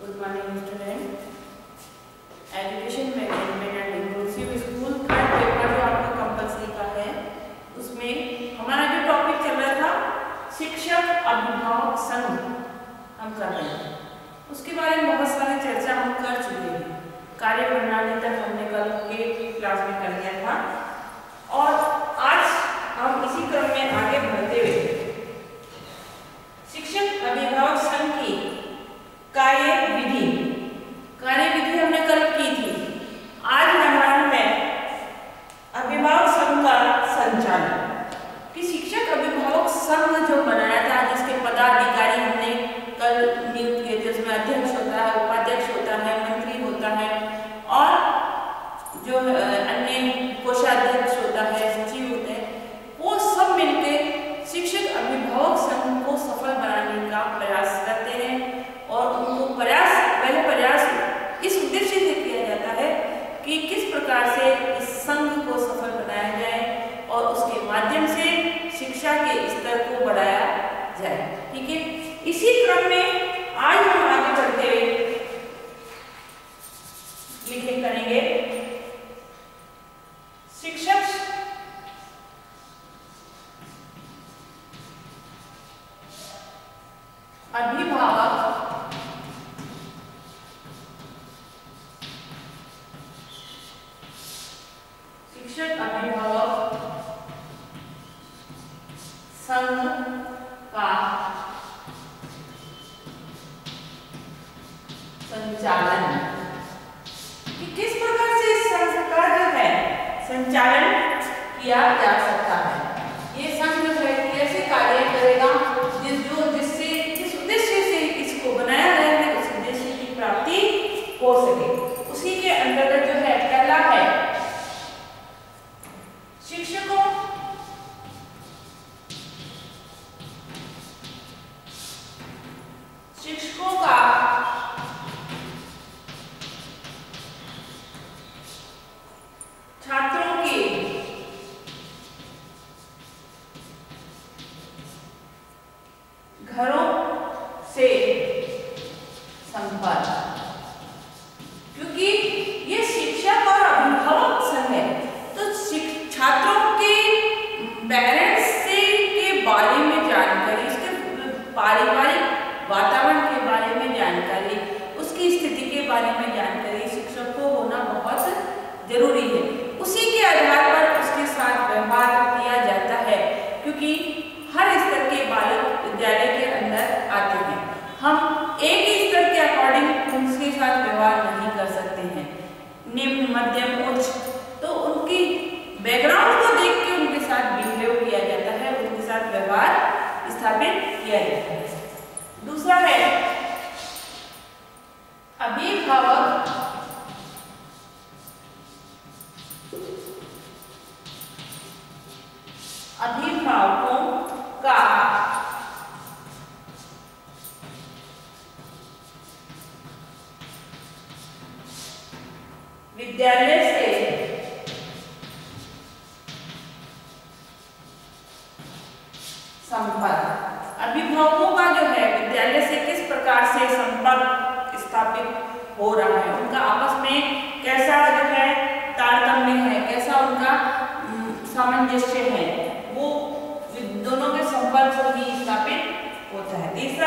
Good morning student education and inclusive school paper जो आपका compulsory का है, उसमें हमारा जो टॉपिक चल रहा था, शिक्षक, अभिभावक, संघ, हम कर रहे हैं। उसके बारे में बहुत सारी चर्चा हम कर चुके हैं। कार्य प्रणाली तक हमने कल क्लास में कर लिया था। और आज हम इसी क्रम में आगे शिक्षक अभिभावक संघ का संचालन। कि किस प्रकार से इस संघ का जो है संचालन किया जा सकता है?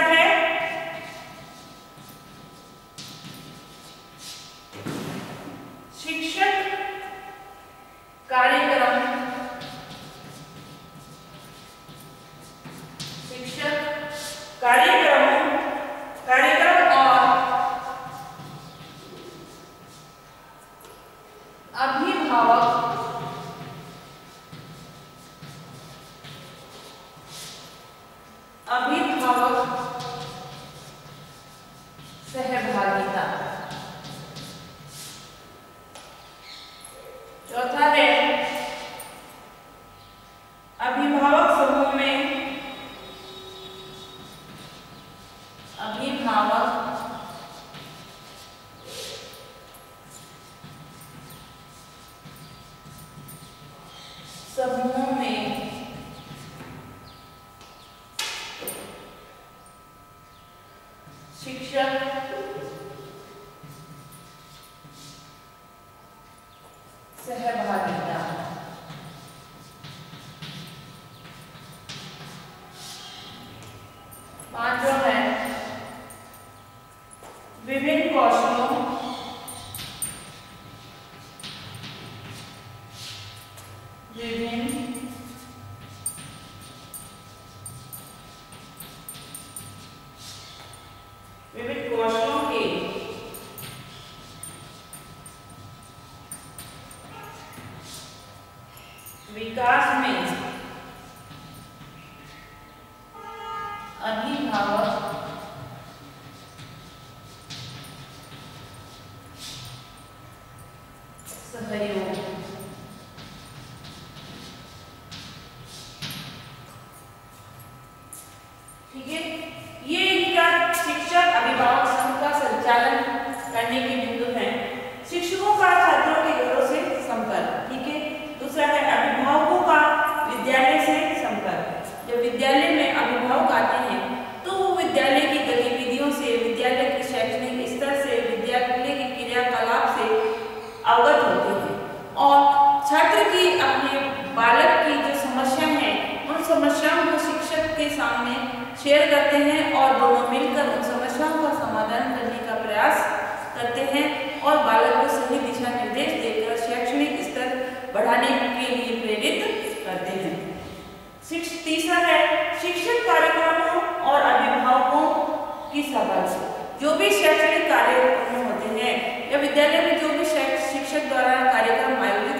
Instagram अभिभावक बालक की जो समस्या है, उन समस्याओं को शिक्षक के सामने शेयर करते हैं और दोनों मिलकर उन समस्याओं का समाधान करने का प्रयास करते हैं और बालक को सही दिशा निर्देश देकर शैक्षणिक स्तर बढ़ाने के लिए प्रेरित करते हैं। तीसरा है शिक्षक कार्यक्रमों और अभिभावकों की सभा जो भी शैक्षणिक कार्यक्रम होते हैं या विद्यालय में जो भी शिक्षक द्वारा कार्यक्रम आयोजित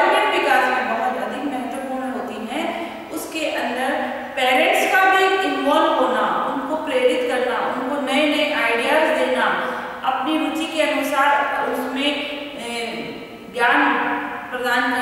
van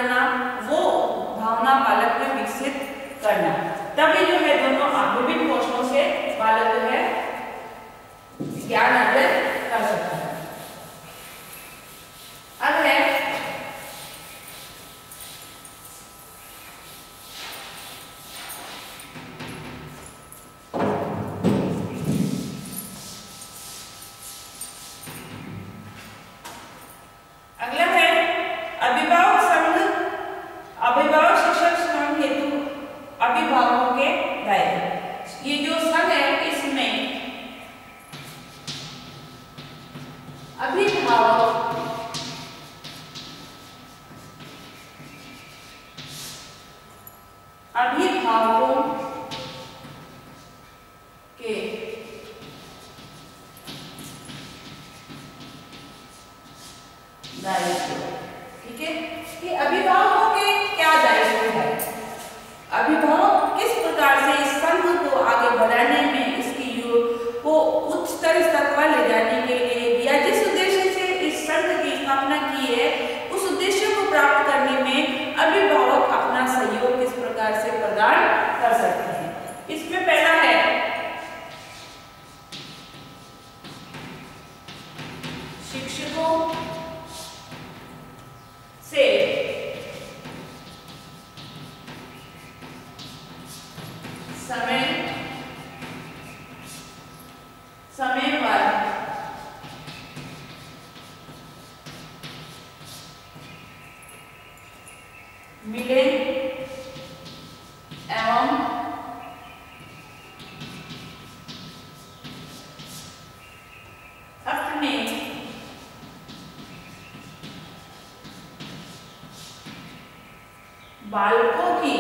बालकों की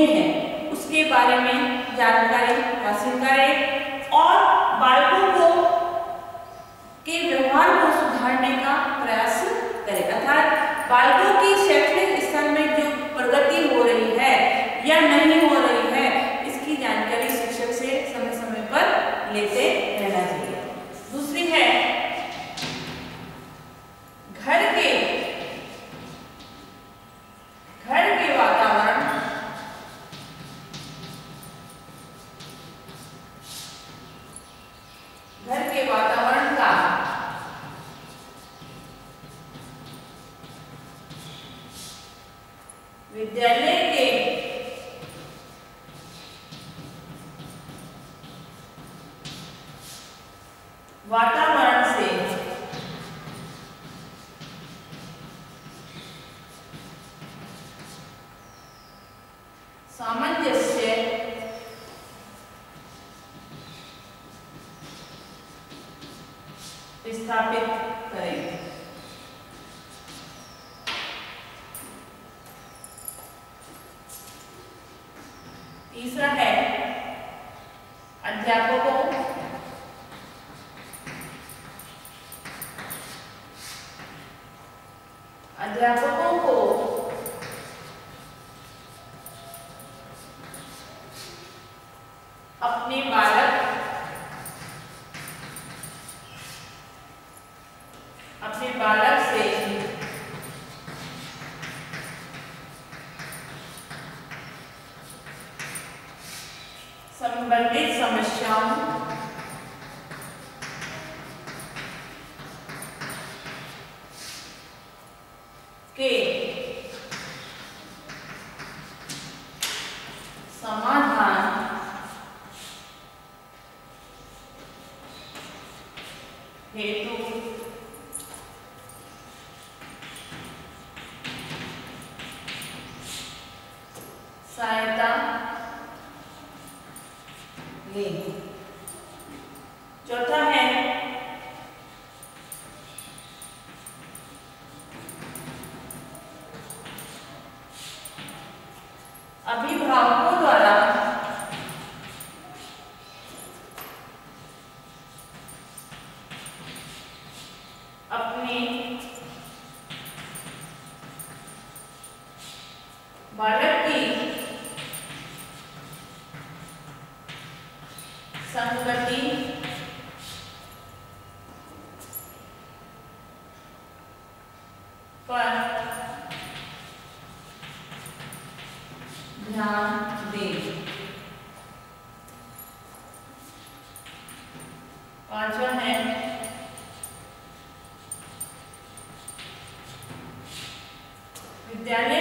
होते हैं। उसके बारे में जानकारी हासिल करें और बालकों को के व्यवहार को सुधारने का प्रयास करें। अर्थात बालकों की शैक्षणिक स्तर में जो प्रगति हो रही है या नहीं हो रही है, इसकी जानकारी शिक्षक से समय समय पर लेते रहना चाहिए। दूसरी है, घर के वातावरण de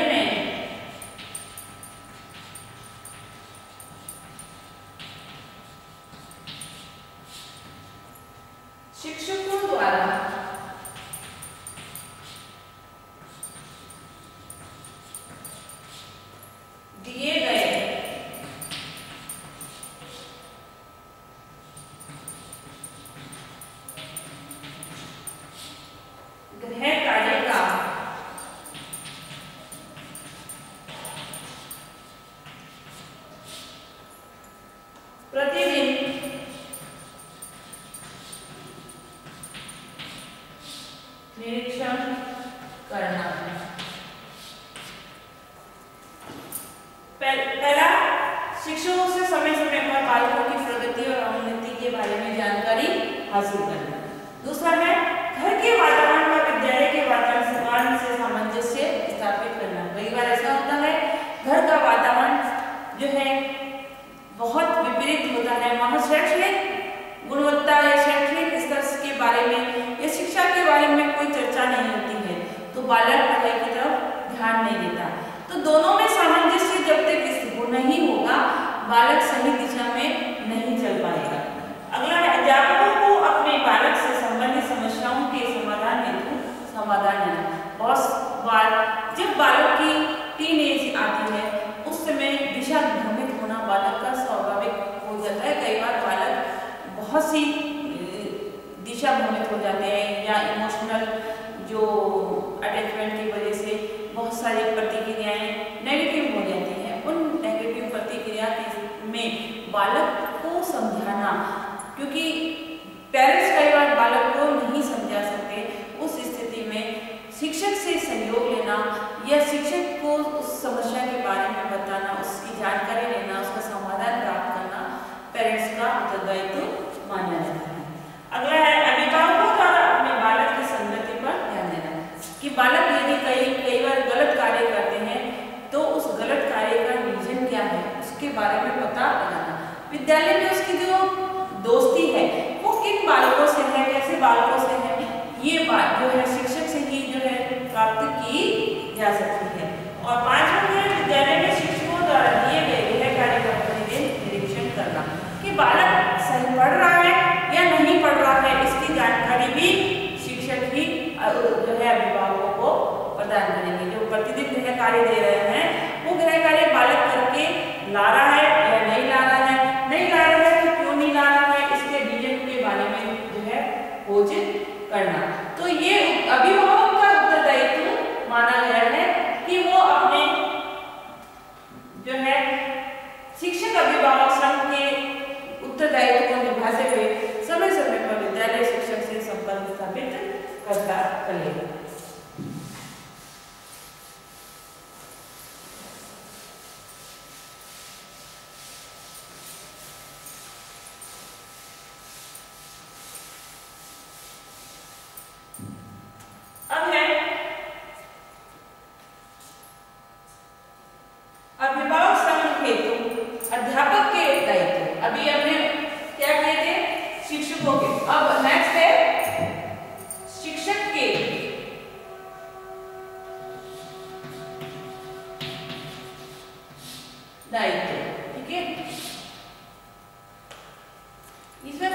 बालक सहित विद्यालय में उसकी जो दोस्ती है, वो किन बालकों से है, कैसे बालकों से है, ये बात जो है शिक्षक से ही जो है प्राप्त की जा सकती है। और पांचवा है, विद्यालय में शिक्षकों द्वारा दिए गए गृह कार्यक्रम का निरीक्षण करना कि बालक सही पढ़ रहा है या नहीं पढ़ रहा है, इसकी जानकारी भी शिक्षक ही जो है अभिभावकों को प्रदान करेंगे। जो प्रतिदिन गृह कार्य दे रहे हैं, वो गृह कार्य बालक करके ला रहा है Y se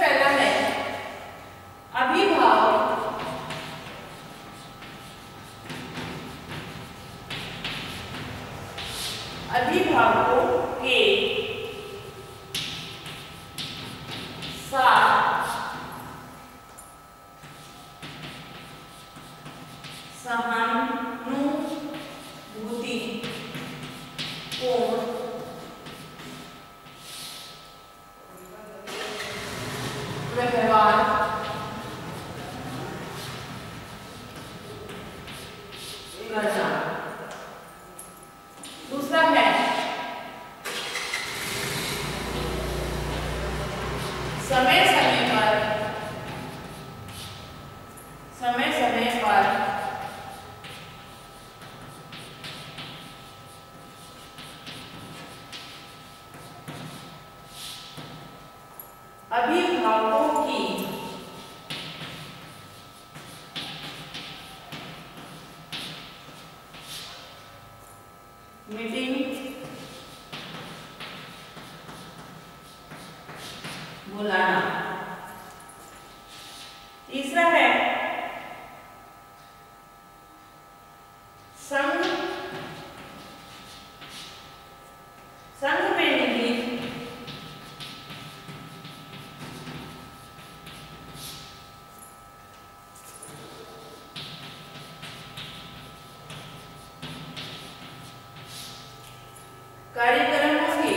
कार्यक्रमों के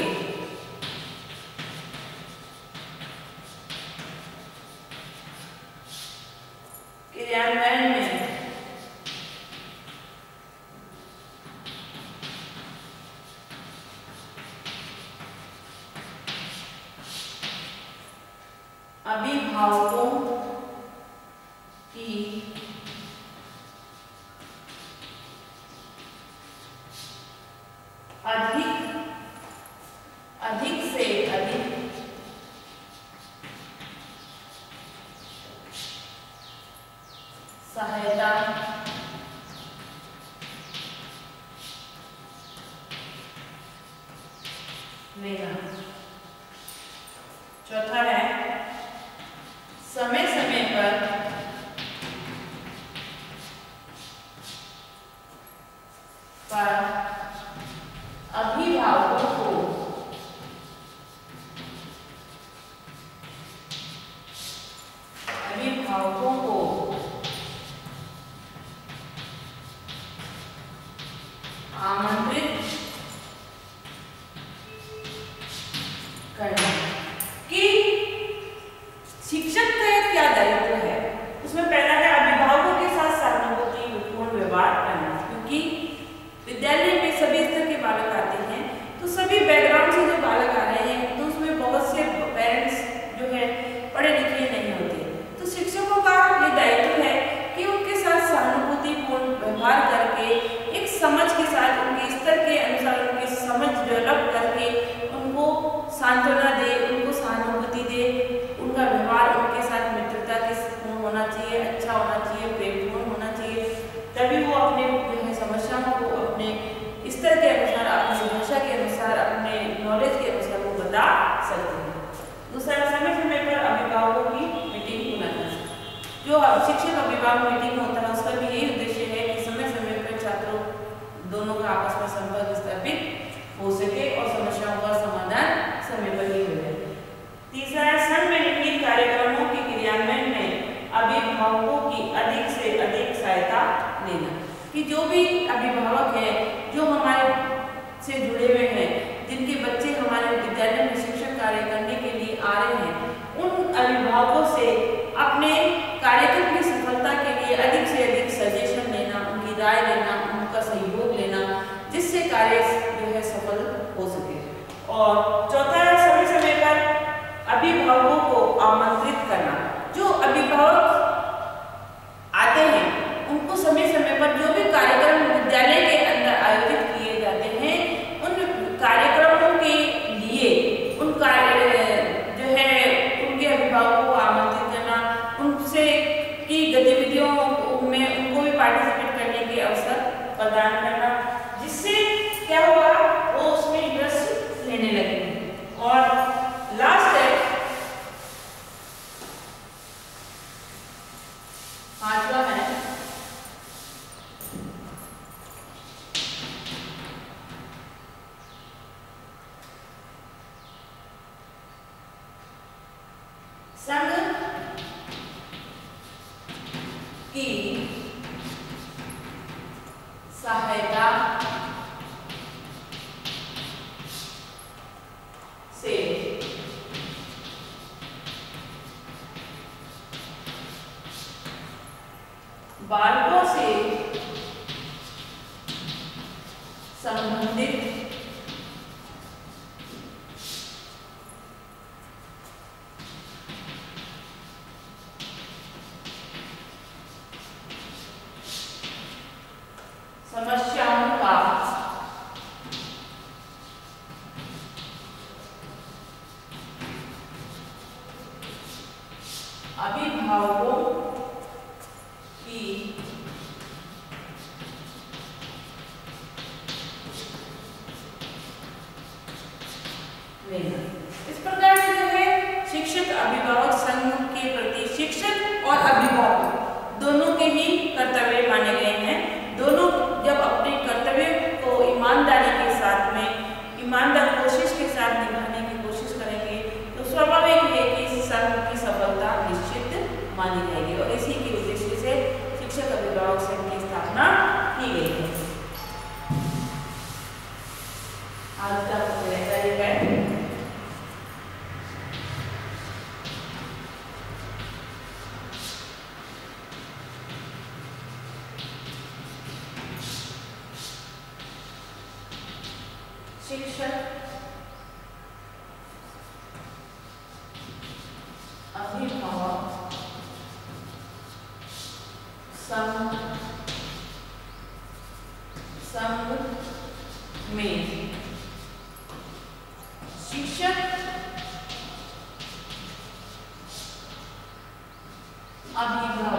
क्रियान्वयन में अभिभावकों की अधिक अधिक से अधिक सहायता लेना चौथा है समय समय पर पर अभिभावकों को अभिभावकों को आमंत्रित करना कि शिक्षक का क्या दायित्व है उसमें पहला है अभिभावकों के साथ सहानुभूति पूर्ण व्यवहार करना क्योंकि विद्यालय में सभी स्तर के बालक आते हैं तो सभी बैकग्राउंड से जो बालक आ रहे हैं तो उसमें बहुत से पेरेंट्स जो है पढ़े लिखे नहीं होते तो शिक्षकों का ये दायित्व है कि उनके साथ सहानुभूतिपूर्ण व्यवहार करके एक समझ के साथ उनके स्तर के अनुसार उनकी समझ डेवलप करके उनको सांत्वना दे उनको सहानुभूति दे उनका व्यवहार उनके साथ मित्रता के पूर्ण होना चाहिए अच्छा होना चाहिए प्रेमपूर्ण होना चाहिए तभी वो अपने जो है समस्याओं को अपने स्तर के अनुसार अपनी भाषा के अनुसार अपने नॉलेज के अनुसार वो बता सकते हैं दूसरा समय समय पर अभिभावकों की मीटिंग अभिभावक मीटिंग होता है उसका भी यही उद्देश्य है कि समय समय पर का आपस में संपर्क स्थापित हो सके और समस्याओं का समाधान समय पर ही हो जाए तीसरा है संघ में कार्यक्रमों के क्रियान्वयन में अभिभावकों की अधिक से अधिक सहायता लेना। कि जो भी अभिभावक है, जो हमारे से जुड़े हुए हैं, जिनके बच्चे हमारे विद्यालय में शिक्षण कार्य करने के लिए आ रहे हैं, उन अभिभावकों से अपने कार्यक्रम की सफलता के लिए अधिक से अधिक सजेशन लेना उनकी राय लेना उनका सहयोग लेना जिससे कार्य जो है सफल हो सके और चौथा है समय समय पर अभिभावकों को आमंत्रित करना जो अभिभावक आते हैं उनको समय समय पर जो भी कार्यक्रम विद्यालय के अंदर आयोजित किए जाते हैं उन कार्यक्रमों के लिए उन कार्य जो है उनके अभिभावकों को आमंत्रित करना उनसे की गतिविधियों में उनको भी पार्टिसिपेट करने के अवसर प्रदान करना जिससे क्या होगा वो उसमें इंटरेस्ट लेने लगेंगे और लास्ट है पांचवा है संघ की सहायता से बालकों से संबंधित समस्याओं का अभिभावकों की लेना इस प्रकार से जो है शिक्षक अभिभावक संघ के प्रति शिक्षक और अभिभावक दोनों ही कर्तव्य माने गए हैं। दोनों जब अपने कर्तव्य को ईमानदारी के साथ में, ईमानदार कोशिश के साथ निभाने की कोशिश करेंगे तो स्वाभाविक है कि संघ की सफलता निश्चित मानी जाएगी और इसी के उद्देश्य से शिक्षक अभिभावक संघ की स्थापना की गई है। आज का रहता है शिक्षक अभिभावक में। शिक्षक अभिभावक